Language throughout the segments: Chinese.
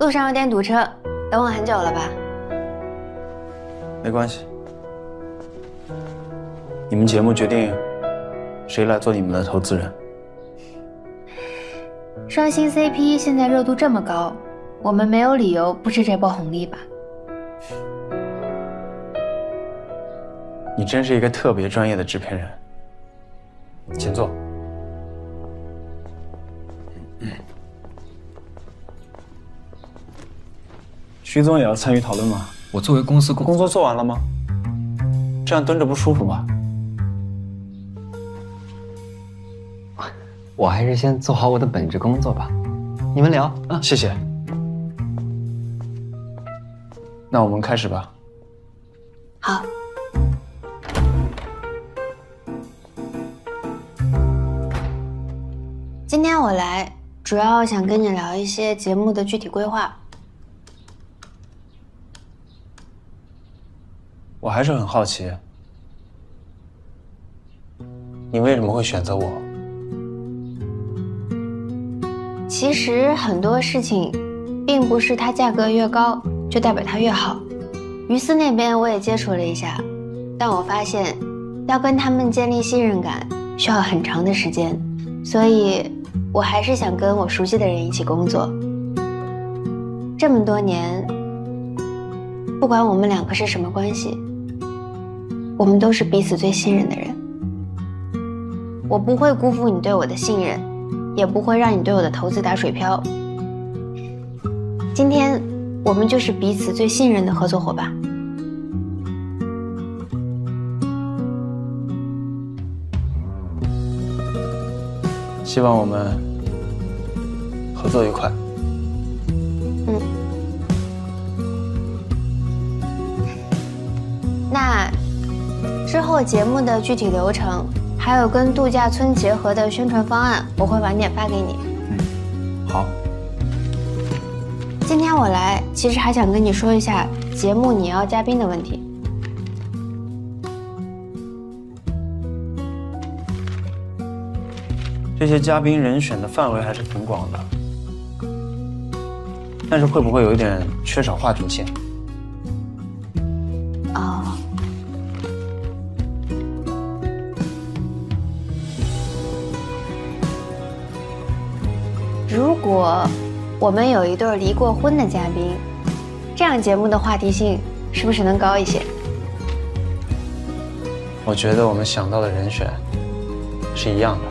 路上有点堵车，等我很久了吧？没关系。你们节目决定谁来做你们的投资人？双星 CP 现在热度这么高，我们没有理由不吃这波红利吧？你真是一个特别专业的制片人，请坐。徐总也要参与讨论吗？我作为公司工工作做完了吗？这样蹲着不舒服吧？我还是先做好我的本职工作吧。你们聊啊，谢谢。那我们开始吧。好。今天我来主要想跟你聊一些节目的具体规划。我还是很好奇，你为什么会选择我？其实很多事情，并不是它价格越高就代表它越好。于思那边我也接触了一下，但我发现，要跟他们建立信任感需要很长的时间，所以我还是想跟我熟悉的人一起工作。这么多年，不管我们两个是什么关系。我们都是彼此最信任的人，我不会辜负你对我的信任，也不会让你对我的投资打水漂。今天，我们就是彼此最信任的合作伙伴。希望我们合作愉快。嗯，那。之后节目的具体流程，还有跟度假村结合的宣传方案，我会晚点发给你。嗯，好。今天我来，其实还想跟你说一下节目你要嘉宾的问题。这些嘉宾人选的范围还是挺广的，但是会不会有一点缺少话题性？如果我们有一对离过婚的嘉宾，这样节目的话题性是不是能高一些？我觉得我们想到的人选是一样的。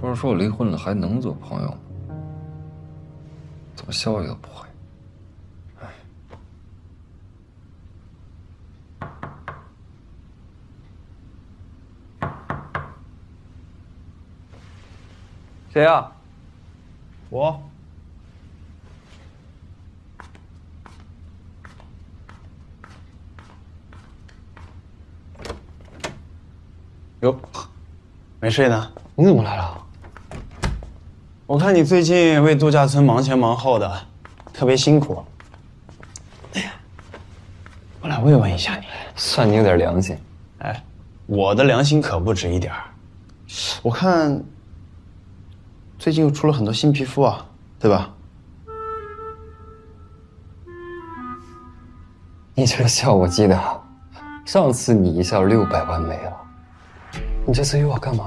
不是说我离婚了还能做朋友吗？怎么消息都不回？谁啊？我。哟，没睡呢？你怎么来了？我看你最近为度假村忙前忙后的，特别辛苦。哎呀，我来慰问一下你，算你有点良心。哎，我的良心可不止一点我看。最近又出了很多新皮肤啊，对吧？你这个笑我记得，上次你一笑六百万没了，你这次又要干嘛？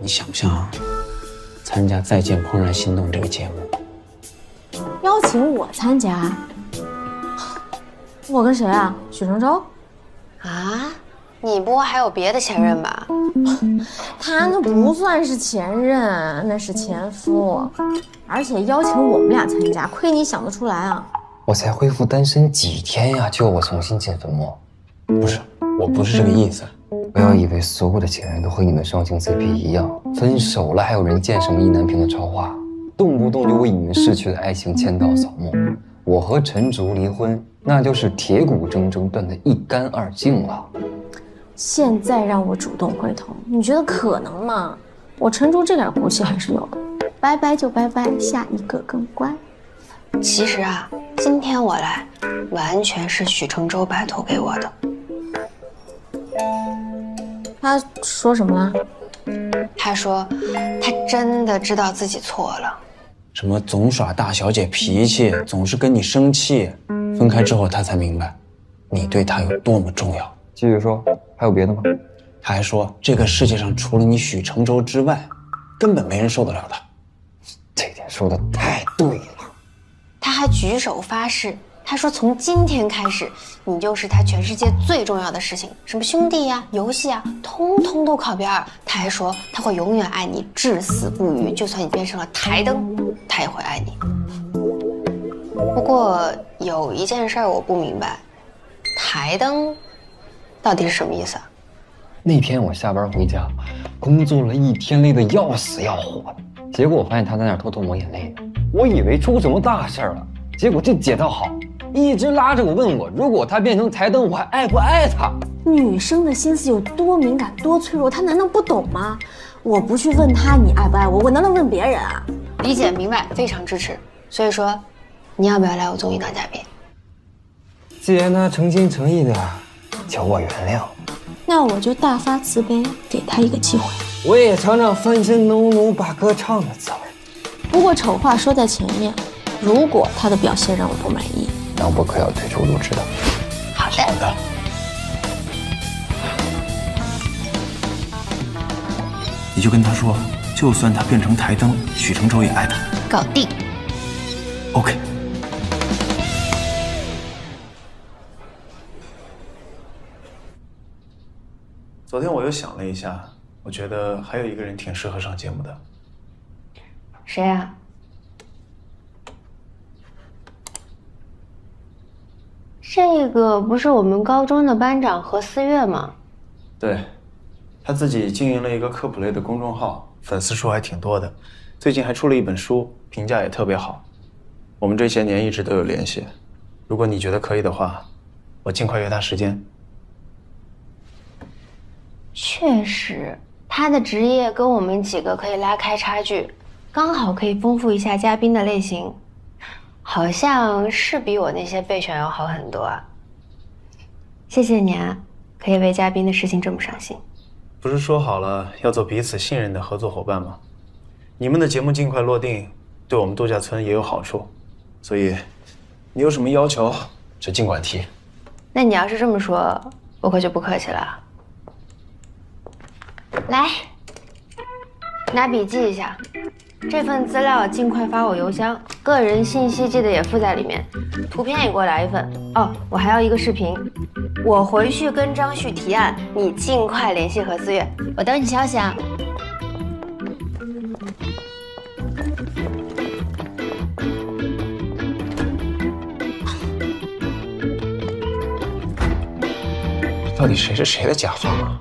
你想不想参加《再见怦然心动》这个节目？邀请我参加？我跟谁啊？许承洲？啊？你不会还有别的前任吧？他那不算是前任，那是前夫。而且邀请我们俩参加，亏你想得出来啊！我才恢复单身几天呀，就要我重新进坟墓？不是，我不是这个意思。不要以为所有的前任都和你们双性 CP 一样，分手了还有人见什么意难平的超话，动不动就为你们逝去的爱情签到扫墓。我和陈竹离婚，那就是铁骨铮铮断得一干二净了。现在让我主动回头，你觉得可能吗？我陈竹这点骨气还是有的。拜拜就拜拜，下一个更乖。其实啊，今天我来，完全是许承洲拜托给我的。他说什么了？他说，他真的知道自己错了。什么总耍大小姐脾气，总是跟你生气，分开之后他才明白，你对他有多么重要。继续说，还有别的吗？他还说，这个世界上除了你许承洲之外，根本没人受得了他。这点说的太对了。他还举手发誓，他说从今天开始，你就是他全世界最重要的事情，什么兄弟呀、游戏啊，通通都靠边儿。他还说他会永远爱你，至死不渝，就算你变成了台灯，他也会爱你。不过有一件事儿我不明白，台灯到底是什么意思啊？那天我下班回家，工作了一天，累得要死要活的。结果我发现他在那儿偷偷抹眼泪，我以为出什么大事儿了。结果这姐倒好，一直拉着我问我，如果他变成台灯，我还爱不爱他？女生的心思有多敏感、多脆弱，她难道不懂吗？我不去问他你爱不爱我，我难道问别人啊？理解明白，非常支持。所以说，你要不要来我综艺当嘉宾？既然他诚心诚意的求我原谅，那我就大发慈悲，给他一个机会。我也尝尝翻身农奴把歌唱的滋味。不过丑话说在前面，如果他的表现让我不满意，那我可要退出录制的。好的。好的，你就跟他说，就算他变成台灯，许承洲也爱他。搞定。OK。昨天我又想了一下，我觉得还有一个人挺适合上节目的。谁啊？这个不是我们高中的班长何思月吗？对，他自己经营了一个科普类的公众号，粉丝数还挺多的，最近还出了一本书，评价也特别好。我们这些年一直都有联系，如果你觉得可以的话，我尽快约他时间。确实，他的职业跟我们几个可以拉开差距，刚好可以丰富一下嘉宾的类型，好像是比我那些备选要好很多啊。谢谢你啊，可以为嘉宾的事情这么上心。不是说好了要做彼此信任的合作伙伴吗？你们的节目尽快落定，对我们度假村也有好处。所以，你有什么要求就尽管提。那你要是这么说，我可就不客气了。来，拿笔记一下，这份资料尽快发我邮箱，个人信息记得也附在里面，图片也给我来一份。哦，我还要一个视频，我回去跟张旭提案，你尽快联系何思月，我等你消息啊。到底谁是谁的甲方啊？